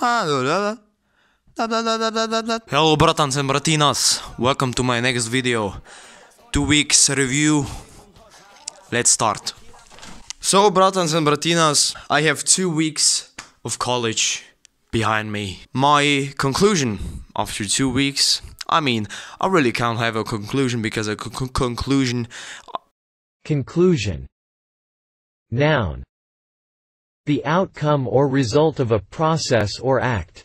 Hello bratans and bratinas, welcome to my next video. Two weeks review. Let's start. So bratans and bratinas, I have two weeks of college behind me. My conclusion after two weeks, I mean, I really can't have a conclusion because a conclusion Conclusion Noun The outcome or result of a process or act.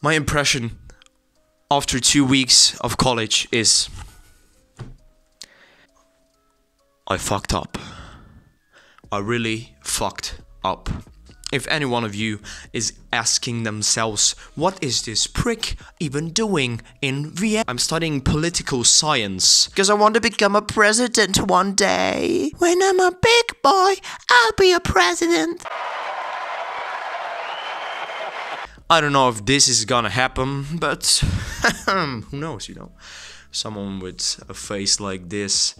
My impression after two weeks of college is I fucked up. I really fucked up. If any one of you is asking themselves, what is this prick even doing in Vienna? I'm studying political science because I want to become a president one day. When I'm a big boy, I'll be a president. I don't know if this is gonna happen, but who knows, you know? Someone with a face like this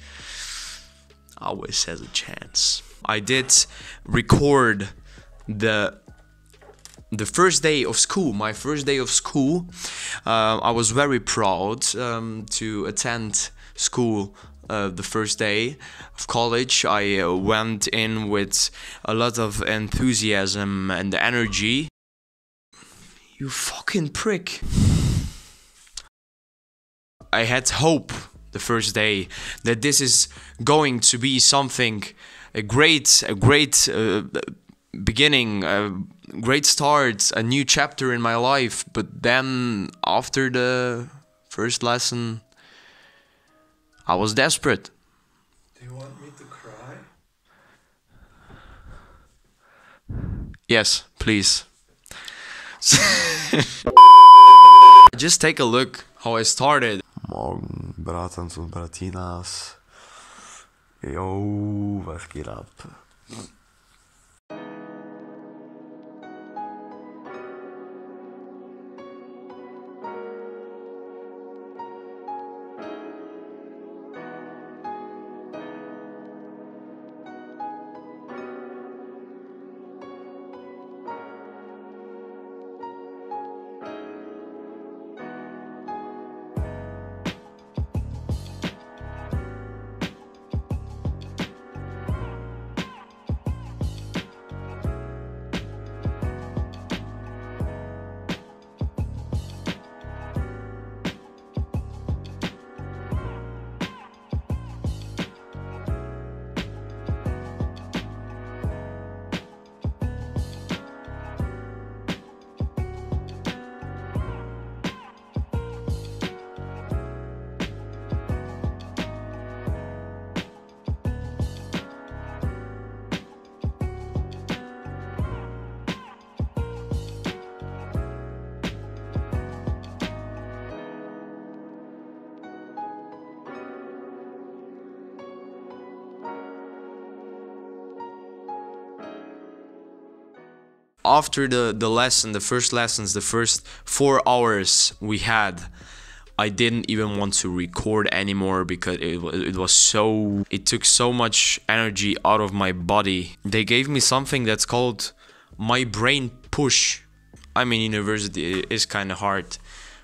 always has a chance. I did record the the first day of school, my first day of school. Uh, I was very proud um, to attend school uh, the first day of college. I uh, went in with a lot of enthusiasm and energy. You fucking prick. I had hope the first day that this is going to be something a great a great uh, beginning a great start a new chapter in my life but then after the first lesson I was desperate Do you want me to cry? Yes, please. Just take a look how I started. Morgen, Bratans und Bratinas. Yo, was geht ab? After the, the lesson, the first lessons, the first four hours we had, I didn't even want to record anymore because it, it was so, it took so much energy out of my body. They gave me something that's called my brain push. I mean, university is kind of hard.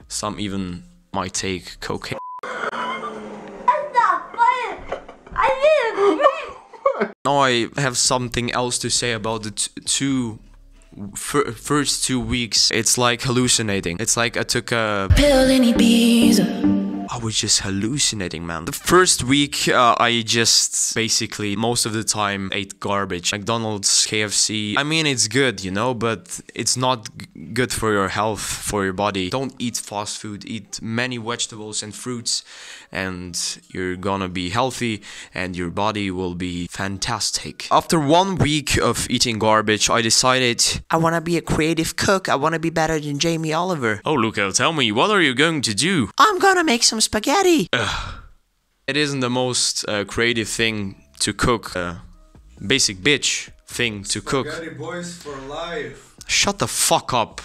Some even might take cocaine. I! Now I have something else to say about the t- two first two weeks. It's like hallucinating. It's like I took a. Pill in Ibiza. I was just hallucinating, man. The first week, uh, I just basically most of the time ate garbage. McDonald's, KFC. I mean, it's good, you know, but it's not good for your health, for your body. Don't eat fast food. Eat many vegetables and fruits, and you're gonna be healthy, and your body will be fantastic. After one week of eating garbage, I decided I wanna be a creative cook. I wanna be better than Jamie Oliver. Oh, Luca, tell me, what are you going to do? I'm gonna make some spaghetti. It isn't the most uh, creative thing to cook. Uh, basic bitch thing to cook. Spaghetti boys for life. Shut the fuck up.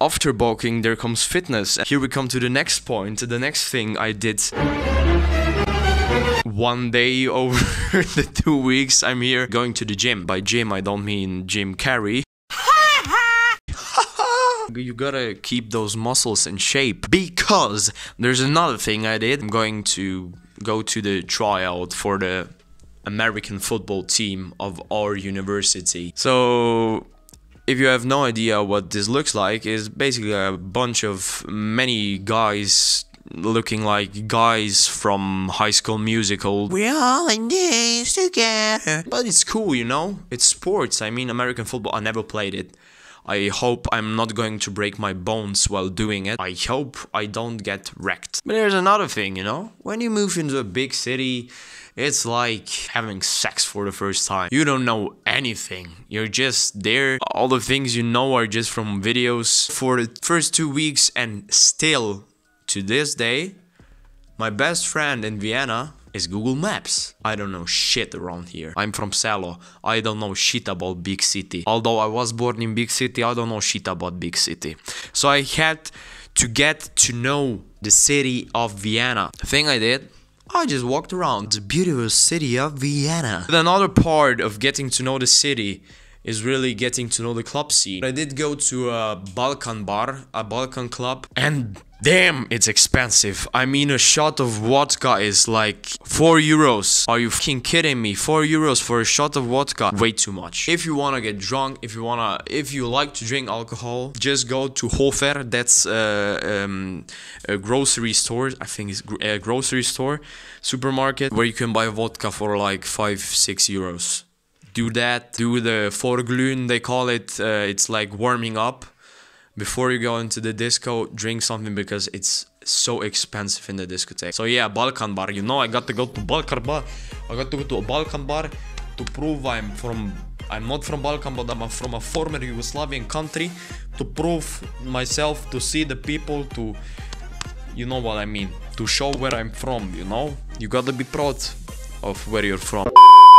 After bulking, there comes fitness. Here we come to the next point. The next thing I did. One day over the two weeks, I'm here going to the gym. By gym, I don't mean Jim Carrey. You gotta keep those muscles in shape. Because there's another thing I did. I'm going to go to the tryout for the American football team of our university. So if you have no idea what this looks like, is basically a bunch of many guys looking like guys from High School Musical. We're all in this together. But it's cool, you know? It's sports. I mean, American football, I never played it. I hope I'm not going to break my bones while doing it. I hope I don't get wrecked. But there's another thing, you know? When you move into a big city, it's like having sex for the first time. You don't know anything. You're just there. All the things you know are just from videos. For the first two weeks and still to this day, my best friend in Vienna is Google Maps. I don't know shit around here. I'm from Salo. I don't know shit about big city. Although I was born in big city, I don't know shit about big city. So I had to get to know the city of Vienna. The thing I did, I just walked around the beautiful city of Vienna. Another part of getting to know the city is really getting to know the club scene. I did go to a Balkan bar, a Balkan club, and damn, it's expensive. I mean, a shot of vodka is like 4 euros. Are you fucking kidding me? 4 euros for a shot of vodka? Way too much. If you wanna get drunk, if you wanna, if you like to drink alcohol, just go to Hofer. That's uh, um, a grocery store. I think it's a grocery store, supermarket, where you can buy vodka for like 5, 6 euros do that do the vorglühen they call it uh, it's like warming up. Before you go into the disco drink something because it's so expensive in the discotheque. So yeah balkan bar you know i got to go to balkan bar. I got to go to a balkan bar to prove i'm from i'm not from balkan but i'm from a former yugoslavian country to prove myself to see the people to you know what i mean to show where i'm from you know? You gotta be proud of where you're from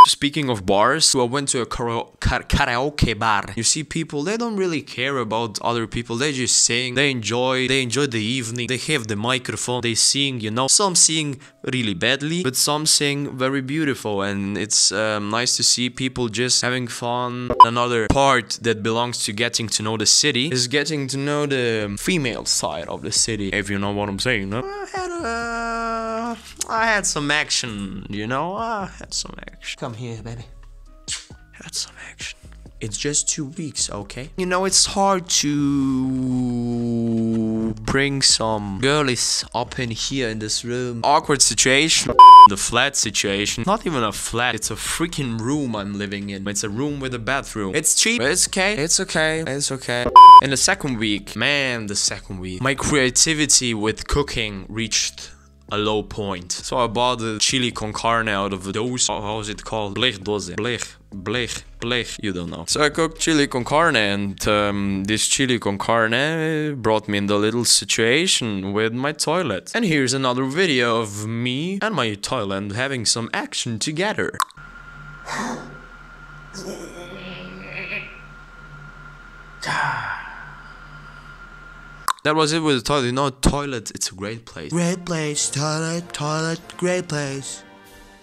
Speaking of bars, I went to a karaoke bar. You see people, they don't really care about other people. They just sing, they enjoy, they enjoy the evening. They have the microphone, they sing, you know. Some sing really badly, but some sing very beautiful. And it's um, nice to see people just having fun. Another part that belongs to getting to know the city is getting to know the female side of the city. If you know what I'm saying, no? I had, some action, you know? I had some action. Come here, baby. Had some action. It's just two weeks, okay? You know, it's hard to bring some girlies up in here in this room. Awkward situation. The flat situation. Not even a flat, it's a freaking room I'm living in. It's a room with a bathroom. It's cheap. It's okay. It's okay. It's okay. In the second week, man, the second week, my creativity with cooking reached a low point. So I bought the chili con carne out of those. How is it called? Blechdose. Blech. Blech. Blech. You don't know. So I cooked chili con carne and um, this chili con carne brought me in the little situation with my toilet. And here's another video of me and my toilet having some action together. That was it with the toilet. You know, toilet, it's a great place. Great place, toilet, toilet, great place.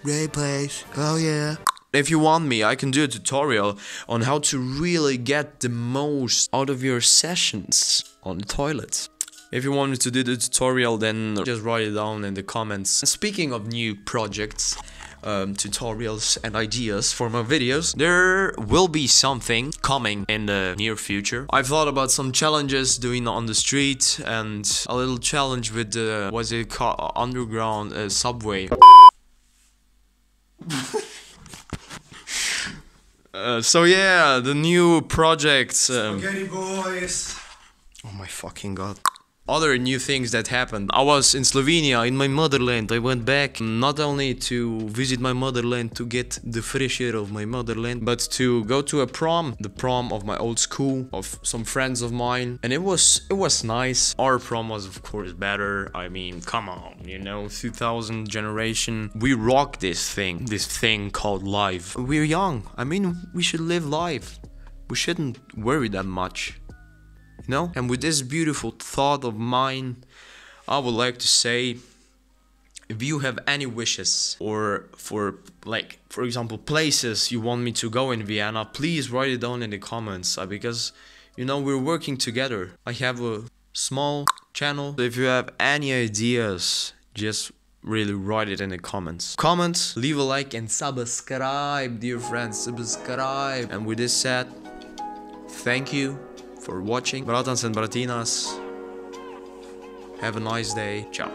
Great place, oh yeah. If you want me, I can do a tutorial on how to really get the most out of your sessions on the toilet. If you want me to do the tutorial, then just write it down in the comments. Speaking of new projects, um, tutorials and ideas for my videos, there will be something coming in the near future. I've thought about some challenges doing on the street and a little challenge with the, what's it called, underground uh, subway. Uh, so yeah, the new projects. Um, Spaghetti boys. oh my fucking god. Other new things that happened. I was in Slovenia, in my motherland. I went back not only to visit my motherland to get the fresh air of my motherland, but to go to a prom, the prom of my old school, of some friends of mine, and it was it was nice. Our prom was of course better. I mean, come on, you know, 2000 generation. We rock this thing, this thing called life. We're young. I mean, we should live life. We shouldn't worry that much know and with this beautiful thought of mine i would like to say if you have any wishes or for like for example places you want me to go in vienna please write it down in the comments uh, because you know, we're working together. I have a small channel. so If you have any ideas, just really write it in the comments. Comment, leave a like and subscribe, dear friends, subscribe. And with this said, thank you for watching. Bratans and Bratinas, have a nice day. Ciao.